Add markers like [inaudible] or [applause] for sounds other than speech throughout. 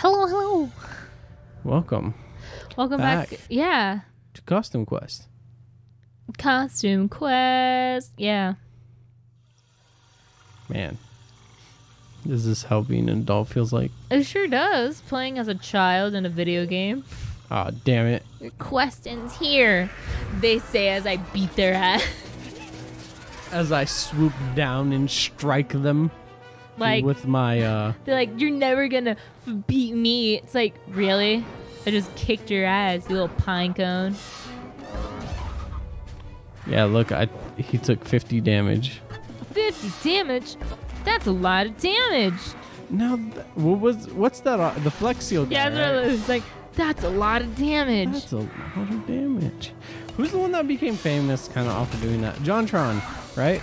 Hello, hello. Welcome Welcome back. Back. Yeah. to Costume Quest. Costume quest. Yeah. Man, is this how being an adult feels like? It sure does. Playing as a child in a video game. Ah, damn it. Quest ends here. They say as I beat their ass. As I swoop down and strike them like with my uh they're like, you're never gonna f- beat me. It's like, really? I just kicked your ass, you little pine cone. yeah, look, I he took 50 damage. 50 damage? That's a lot of damage. Now, th- what was what's that? Uh, the Flex Seal guy. Yeah, right? It's like, that's a lot of damage. That's a lot of damage. Who's the one that became famous kind of off of doing that? JonTron, right?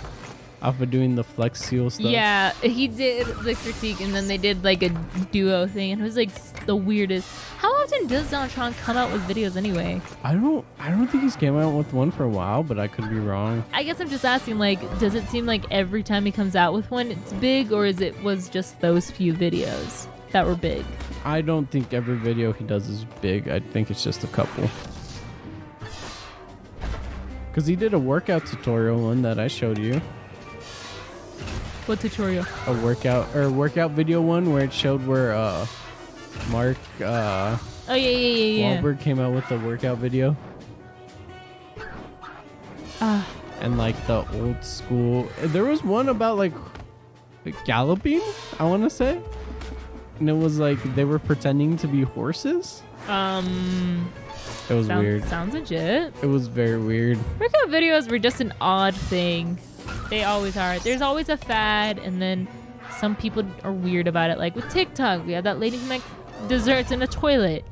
Off of doing the Flex Seal stuff. Yeah, he did the critique, and then they did like a duo thing, and it was like the weirdest. How often does JonTron come out with videos anyway? I don't. I don't think he's came out with one for a while, but I could be wrong. I guess I'm just asking, like, does it seem like every time he comes out with one, it's big, or is it was just those few videos that were big? I don't think every video he does is big. I think it's just a couple. Cause he did a workout tutorial one that I showed you. What tutorial? A workout or workout video one where it showed where uh Mark uh Oh yeah, yeah, yeah, yeah. Wahlberg came out with the workout video Ah, and like the old school. There was one about like galloping. I want to say, and it was like they were pretending to be horses. um, It was sounds, weird. sounds legit. It was very weird. Workout videos were just an odd thing. They always are. There's always a fad, and then some people are weird about it. Like with TikTok, we had that lady who makes desserts in a toilet.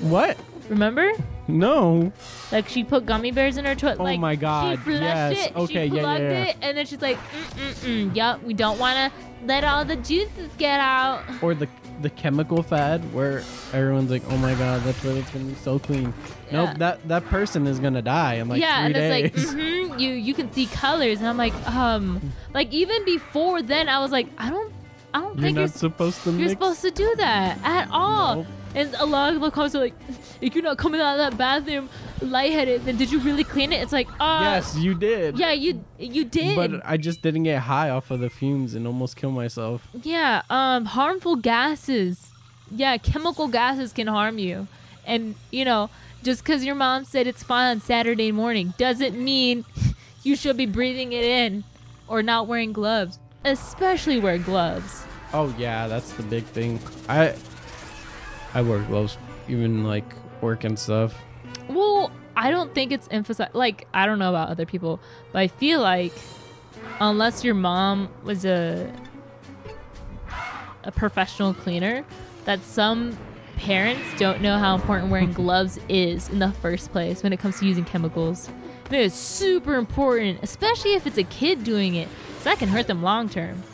What? Remember? No. Like she put gummy bears in her toilet. Oh like, my God, She flushed yes. it. Okay, she yeah, yeah, yeah. it, and then she's like, mm mm mm. Yup, we don't want to let all the juices get out. Or the the chemical fad where everyone's like, "Oh my god, that toilet's gonna be so clean." Yeah. Nope, that that person is gonna die in like yeah, three and days. it's like, mm-hmm, you you can see colors, and I'm like, um, like even before then, I was like, I don't, I don't You're think not you're supposed to. You're mix. supposed to do that at all. Nope. And a lot of the comments are like, if you're not coming out of that bathroom lightheaded, then did you really clean it? It's like, uh, Yes, you did. yeah, you you did. But I just didn't get high off of the fumes and almost kill myself. yeah, um, harmful gases. Yeah, chemical gases can harm you, and you know, just because your mom said it's fine on Saturday morning doesn't mean [laughs] you should be breathing it in or not wearing gloves. Especially wear gloves. Oh yeah, that's the big thing. I I wear gloves even like work and stuff. I don't think it's emphasized. Like, I don't know about other people, but I feel like unless your mom was a a professional cleaner, that some parents don't know how important wearing [laughs] gloves is in the first place when it comes to using chemicals. And it is super important, especially if it's a kid doing it, because that can hurt them long term.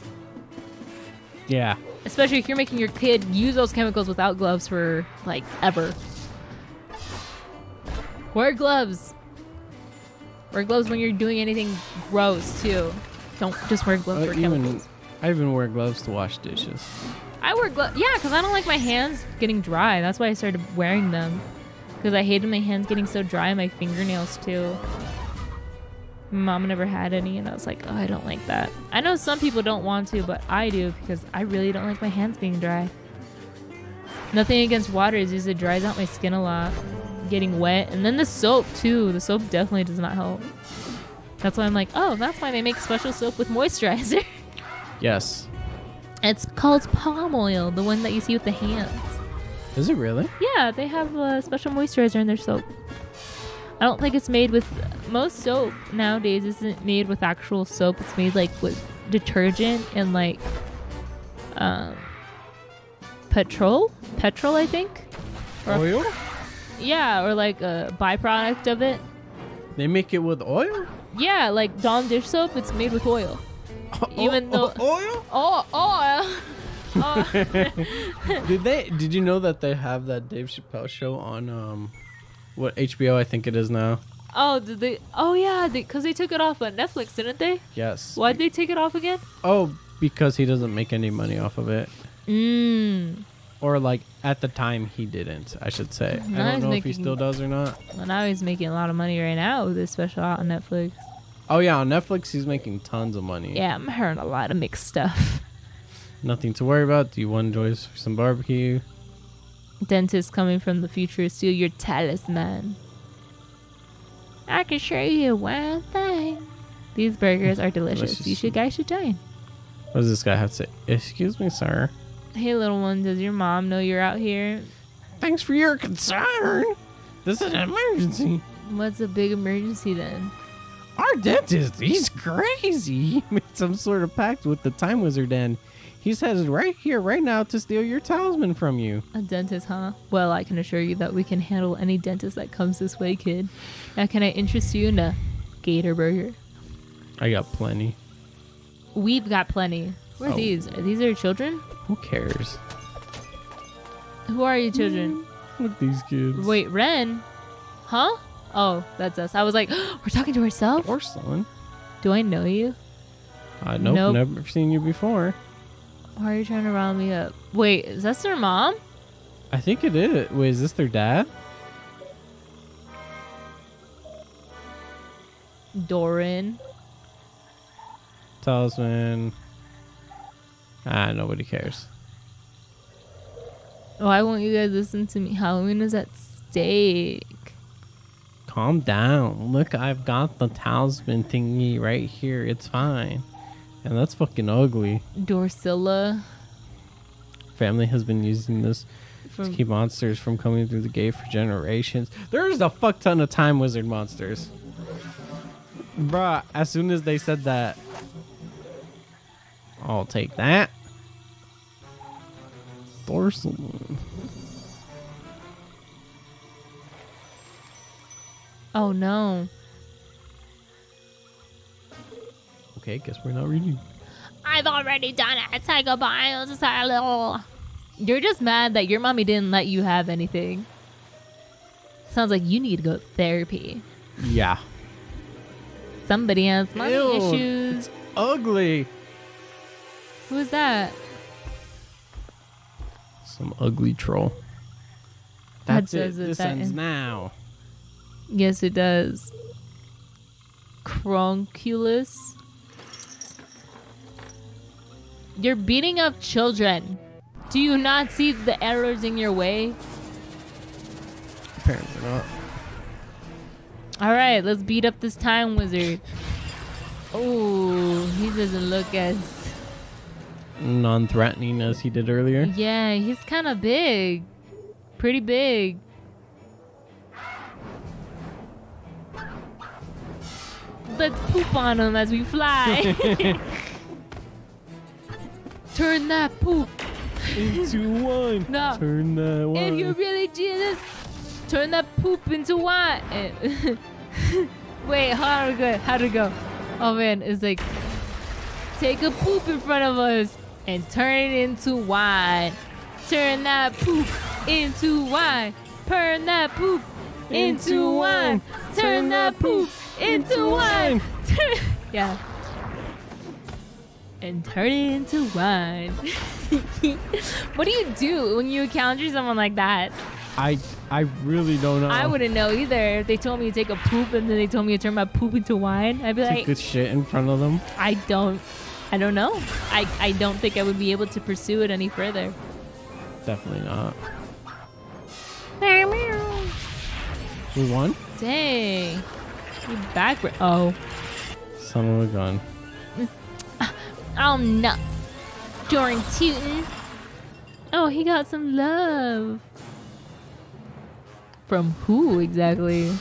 Yeah. Especially if you're making your kid use those chemicals without gloves for like ever. Wear gloves. Wear gloves when you're doing anything gross too. Don't just wear gloves Uh, for even chemicals. I even wear gloves to wash dishes. I wear gloves. Yeah, because I don't like my hands getting dry. That's why I started wearing them. Because I hated my hands getting so dry, and my fingernails too. Mom never had any, and I was like, oh, I don't like that. I know some people don't want to, but I do because I really don't like my hands being dry. Nothing against water, it's just it dries out my skin a lot. Getting wet, and then the soap too. The soap definitely does not help. That's why I'm like, oh, that's why they make special soap with moisturizer. [laughs] Yes. it's called palm oil, the one that you see with the hands. Is it really? Yeah, they have a special moisturizer in their soap. I don't think it's made with most soap nowadays isn't made with actual soap. It's made like with detergent and like um petrol, petrol I think. Or- Oil? Yeah, or like a byproduct of it. They make it with oil? Yeah, like Dawn dish soap, it's made with oil. [laughs] Even though- oil? [laughs] Oh, oil. oh. [laughs] did they? Did you know that they have that Dave Chappelle show on um, what HBO I think it is now? oh, did they? Oh yeah, because they, took it off on Netflix, didn't they? Yes. Why'd they take it off again? Oh, because he doesn't make any money off of it. Mmm. Or like at the time he didn't. I should say. I don't know if he still does or not. Well, now he's making a lot of money right now with this special out on Netflix. Oh yeah, on Netflix he's making tons of money. Yeah, I'm hearing a lot of mixed stuff. [laughs] Nothing to worry about. Do you want to for some barbecue? Dentist coming from the future, steal your talisman. I can show you one thing. These burgers are [laughs] delicious. Delicious. You should guys should join. What does this guy have to say? Excuse me, sir. Hey, little one, does your mom know you're out here? Thanks for your concern. This is an emergency. What's a big emergency then? Our dentist, he's crazy. [laughs] He made some sort of pact with the time wizard and he's headed right here, right now to steal your talisman from you. A dentist, huh? Well, I can assure you that we can handle any dentist that comes this way, kid. Now, can I interest you in a gator burger? I got plenty. We've got plenty. Where are Oh. these? Are these our children? Who cares? Who are you children? Mm, Look these kids. Wait, Wren? Huh? Oh, that's us. I was like, [gasps] we're talking to ourselves? Porcelain. Do I know you? I nope, Nope. never seen you before. Why are you trying to round me up? Wait, is that their mom? I think it is. Wait, is this their dad? Doran. Talisman. Ah, nobody cares. Why won't you guys listen to me? Halloween is at stake. Calm down. Look, I've got the talisman thingy right here. It's fine. And that's fucking ugly. Dorsilla. Family has been using this to keep monsters from coming through the gate for generations. There's a fuck ton of time wizard monsters. Bruh, as soon as they said that, I'll take that. Dorsal. Oh no. Okay, guess we're not reading. I've already done it. Say goodbye. I'll just a little. You're just mad that your mommy didn't let you have anything. Sounds like you need to go to therapy. Yeah. Somebody has money Ew, issues. It's ugly. Who is that? Some ugly troll. That's it. says it, This that ends in- now. Yes, it does. Cronculus. You're beating up children. Do you not see the errors in your way? Apparently not. All right, let's beat up this time wizard. Oh, he doesn't look as. Non-threatening as he did earlier. Yeah, he's kind of big. Pretty big. Let's poop on him as we fly. [laughs] Turn that poop. Into one. No. Turn that one. If you're really Jesus, turn that poop into wine. [laughs] Wait, how it go? How'd it go? Oh man, it's like take a poop in front of us and turn it into wine. Turn that poop into wine. Turn that poop into wine. Turn that poop into wine. Turn- [laughs] yeah. And turn it into wine. [laughs] what do you do when you encounter someone like that? I I really don't know. I wouldn't know either. If they told me to take a poop and then they told me to turn my poop into wine, I'd be take like, good shit in front of them. I don't, I don't know. I, I don't think I would be able to pursue it any further. Definitely not. We won. Dang. You back. Oh. Son of a gun. [laughs] Oh no. Jordan Tootin. Oh, he got some love. From who exactly?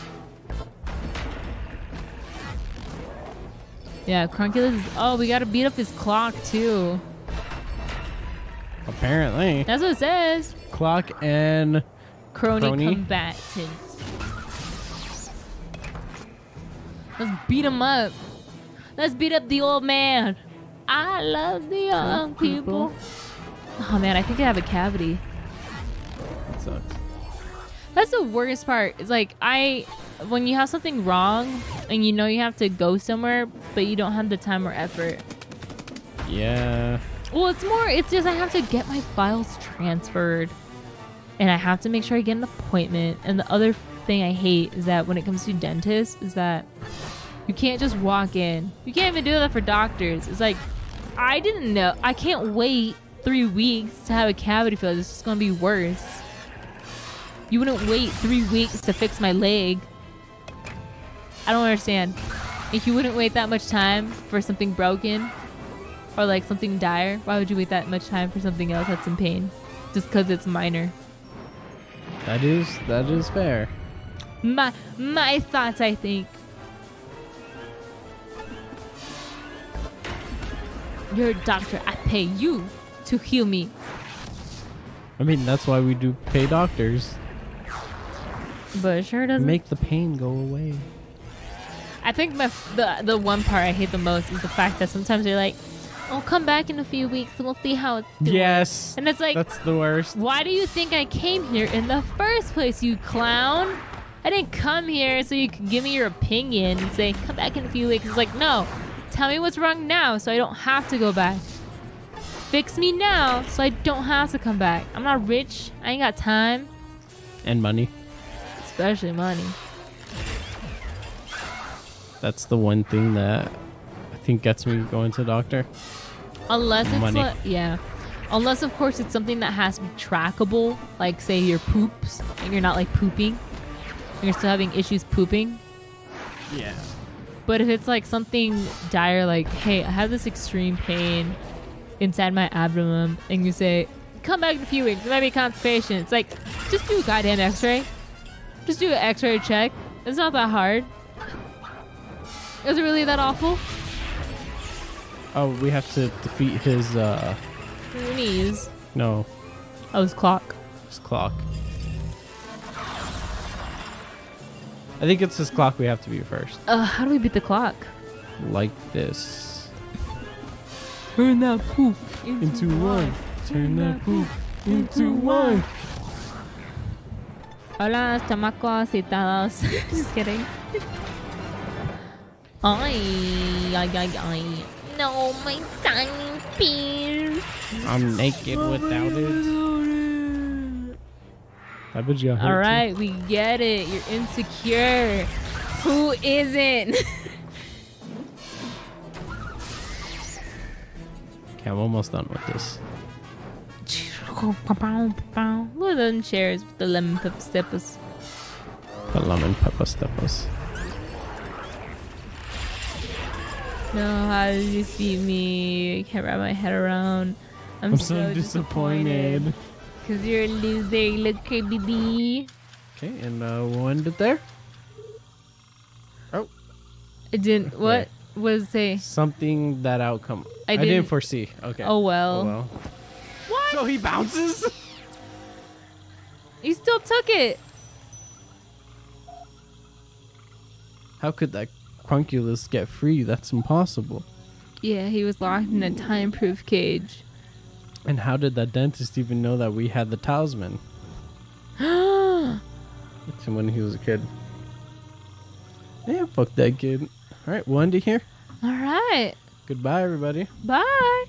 Yeah, Cronculus is. Oh, we gotta beat up this clock too. Apparently, That's what it says. clock and Crony, Crony? combatant. Let's beat him up. Let's beat up the old man. I love the young people. Oh man, I think I have a cavity. that sucks. That's the worst part. It's like I when you have something wrong and you know you have to go somewhere, but you don't have the time or effort. Yeah. Well, it's more. It's just I have to get my files transferred, and I have to make sure I get an appointment. And the other thing I hate is that when it comes to dentists, is that you can't just walk in. You can't even do that for doctors. It's like I didn't know. I can't wait three weeks to have a cavity filled. It's just gonna be worse. You wouldn't wait three weeks to fix my leg. I don't understand. If you wouldn't wait that much time for something broken or like something dire, why would you wait that much time for something else that's in pain? Just because it's minor. That is that is fair. My my thoughts, I think. You're a doctor. I pay you to heal me. I mean, that's why we do pay doctors. But it sure doesn't. Make the pain go away. I think my the the one part I hate the most is the fact that sometimes they're like, "I'll come back in a few weeks and we'll see how it's doing." Yes. And it's like, That's the worst. why do you think I came here in the first place, you clown? I didn't come here so you could give me your opinion and say, come back in a few weeks. It's like, no, tell me what's wrong now so I don't have to go back. Fix me now so I don't have to come back. I'm not rich. I ain't got time, And money. Especially money. That's the one thing that I think gets me going to the doctor. Unless it's Money. like, yeah. Unless of course it's something that has to be trackable, like say your poops and you're not like pooping. And you're still having issues pooping. Yeah. But if it's like something dire, like, hey, I have this extreme pain inside my abdomen, and you say, come back in a few weeks, it might be constipation. It's like, just do a goddamn x ray. Just do an x ray check. It's not that hard. Is it really that awful? Oh, we have to defeat his uh knees. no, Oh, his clock. his clock. I think it's his clock we have to beat first. Uh, how do we beat the clock? Like this. Turn that poop Into one. Turn that poop into one. Hola, chamacos y todos. [laughs] Just kidding. Ay, ay, ay, ay. No, my tiny piece. I'm naked without it. Bet you got hurt All too. right, we get it. You're insecure. Who isn't? [laughs] Okay, I'm almost done with this. Look at them chairs with the lemon pepper steppers. The lemon pepper steppers. No, how did you feed me? I can't wrap my head around. I'm, I'm so disappointed. Because you're a loser, you little baby. Okay, and uh, we'll end it there. Oh. It didn't. What was it say? Something that outcome I I, didn't, didn't- foresee. Okay. Oh well. Oh, well. So he bounces. He still took it. How could that Cronculus get free? That's impossible. Yeah, he was locked in a time-proof cage. And how did that dentist even know that we had the talisman? [gasps] It's when he was a kid. Yeah, fuck that kid. All right, it here. All right. Goodbye, everybody. Bye.